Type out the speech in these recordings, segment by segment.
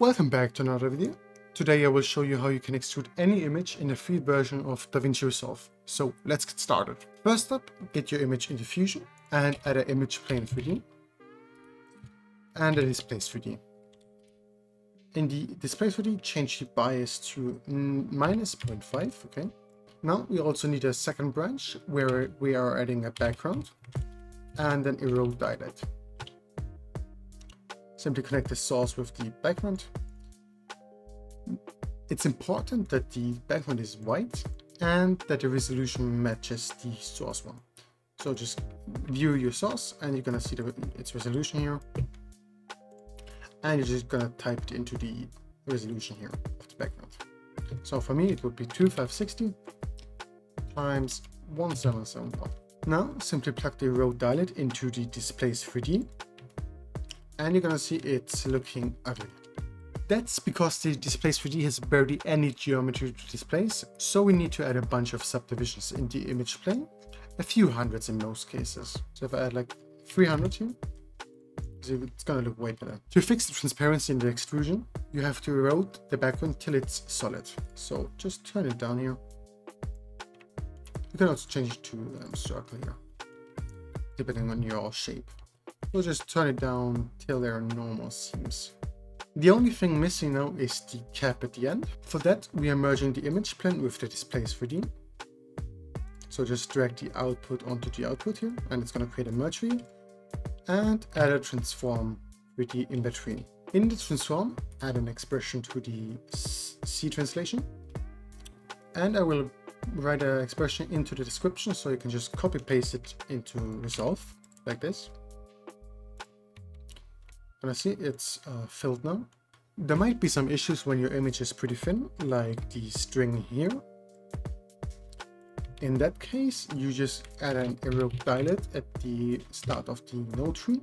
Welcome back to another video. Today I will show you how you can extrude any image in a free version of DaVinci Resolve. So let's get started. First up, get your image into Fusion and add an image plane 3D and a displace 3D. In the displace 3D, change the bias to minus 0.5, okay? Now we also need a second branch where we are adding a background and an erode dilate. Simply connect the source with the background. It's important that the background is white and that the resolution matches the source one. So just view your source and you're gonna see the, its resolution here. And you're just gonna type it into the resolution here of the background. So for me, it would be 2560 times 1771. Now simply plug the erode dilate into the displace 3D and you're gonna see it's looking ugly. That's because the displace 3D has barely any geometry to displace, so we need to add a bunch of subdivisions in the image plane, a few hundreds in most cases. So if I add like 300 here, it's gonna look way better. To fix the transparency in the extrusion, you have to erode the background till it's solid. So just turn it down here. You can also change it to um, circle here, depending on your shape. We'll just turn it down till there are normal seams. The only thing missing now is the cap at the end. For that, we are merging the image plane with the displace 3D. So just drag the output onto the output here, and it's going to create a merge view. And add a transform 3D in between. In the transform, add an expression to the Z translation. And I will write an expression into the description, so you can just copy paste it into Resolve, like this. And I see it's uh, filled now. There might be some issues when your image is pretty thin, like the string here. In that case, you just add an erode dilate at the start of the node tree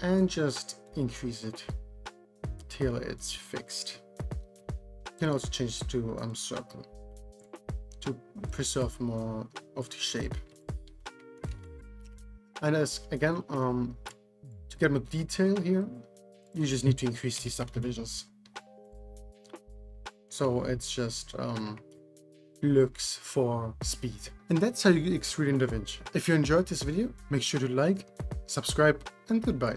and just increase it till it's fixed. You can also change to um, circle to preserve more of the shape. And as again, um, to get more detail here, you just need to increase these subdivisions. So it's just um, looks for speed. And that's how you extrude in DaVinci. If you enjoyed this video, make sure to like, subscribe, and goodbye.